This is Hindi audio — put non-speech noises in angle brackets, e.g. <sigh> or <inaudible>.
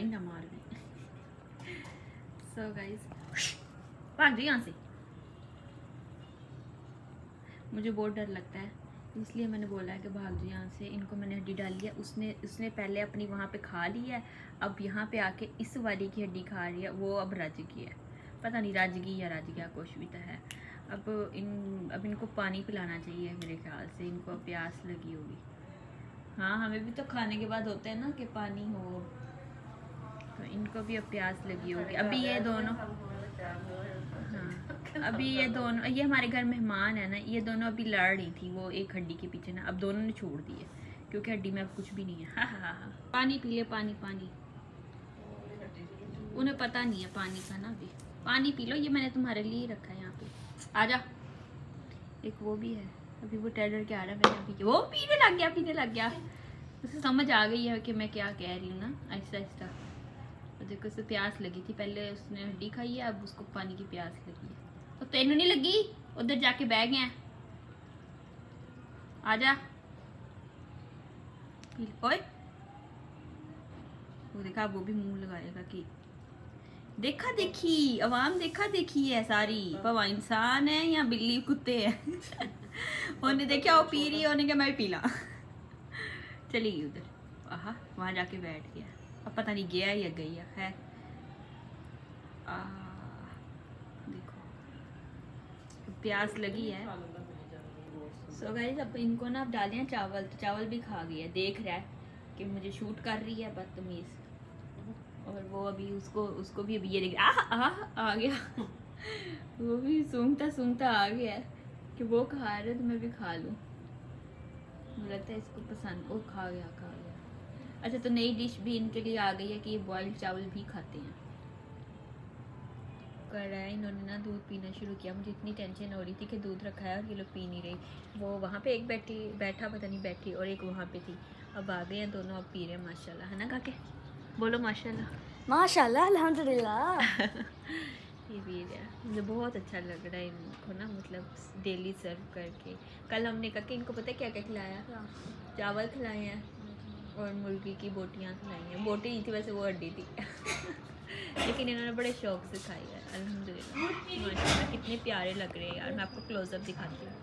ही ना मार दें। सो गाइस भाग जाइए यहाँ से। मुझे बहुत डर लगता है, इसलिए मैंने बोला है कि भाग जाओ यहाँ से। इनको मैंने हड्डी डाली है उसने उसने पहले अपनी वहाँ पे खा ली है, अब यहाँ पे आके इस वाली की हड्डी खा रही है, वो अब राजगी है। पता नहीं राजगी या राजगी कुछ भी तो है। अब इन, अब इनको पानी पिलाना चाहिए मेरे ख्याल से, इनको प्यास लगी होगी। हाँ हमें भी तो खाने के बाद होता है ना कि पानी हो। इनको भी अब प्यास लगी होगी। अभी ये दोनों हाँ <laughs> अभी ये दोनों ये हमारे घर मेहमान है ना ये दोनों अभी लड़ रही थी वो एक हड्डी के पीछे ना अब दोनों ने छोड़ दी है क्योंकि हड्डी में अब कुछ भी नहीं है। हाँ हाँ हाँ पानी पी ले पानी पानी। उन्हें पता नहीं है पानी का ना अभी। पानी पी लो ये मैंने तुम्हारे लिए रखा है यहाँ पे। आ जा। एक वो भी है अभी वो टेडर के आ रहा है मैंने अभी वो पीने लग गया पीने लग गया। उसे समझ आ गई है कि मैं क्या कह रही हूँ ना आहिस्ता आहिस्ता देखो उसे प्यास लगी थी। पहले उसने हड्डी खाई है अब उसको पानी की प्यास लगी है। तो तेनू नहीं लगी। उधर जाके बह गया आ जा। ओए। वो देखा वो भी मुँह लगाएगा कि देखा देखी अवाम देखा देखी है सारी। पवा इंसान है या बिल्ली कुत्ते है? उन्हें देखा वो पी रही है? उन्हें क्या मैं पीला <laughs> चली गई उधर। आह वहाँ जाके बैठ गया। अब पता नहीं गया या गई है। खैर देखो। प्यास लगी है। सो so गाइस अब इनको ना अब डालिए चावल। तो चावल भी खा गया देख रहा है कि मुझे शूट कर रही है बदतमीज़। और वो अभी उसको उसको भी अभी ये देख आ, आ, आ गया। <laughs> वो भी सूंघता सूंघता आ गया कि वो खा रहे तो मैं भी खा लूँ। मुझे लगता है इसको पसंद वो खा गया खा गया। अच्छा तो नई डिश भी इनके लिए आ गई है कि ये बॉइल्ड चावल भी खाते हैं? कर रहा है इन्होंने ना दूध पीना शुरू किया। मुझे इतनी टेंशन हो रही थी कि दूध रखा है और ये लोग पी नहीं रही। वो वहाँ पे एक बैठी बैठा पता नहीं बैठी और एक वहाँ पे थी। अब आ गए हैं दोनों अब पी रहे हैं माशाल्लाह। है ना काके? बोलो माशाल्लाह। माशाल्लाह अल्हम्दुलिल्लाह। <laughs> ये भी है। मुझे बहुत अच्छा लग रहा है इनको ना मतलब डेली सर्व करके। कल हमने कहा कि इनको पता है क्या क्या? खिलाया चावल खिलाए हैं। और मुर्गी की बोटियाँ खिलाई हैं। बोटी नहीं थी, वैसे वो अड्डी थी। लेकिन इन्होंने बड़े शौक से खाई है अलहमदिल्ला कितने प्यारे लग रहे हैं यार। मैं आपको क्लोजअप दिखाती हूँ।